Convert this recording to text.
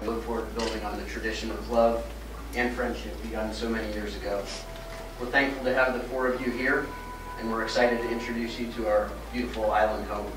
We look forward to building on the tradition of love and friendship begun so many years ago. We're thankful to have the four of you here, and we're excited to introduce you to our beautiful island home.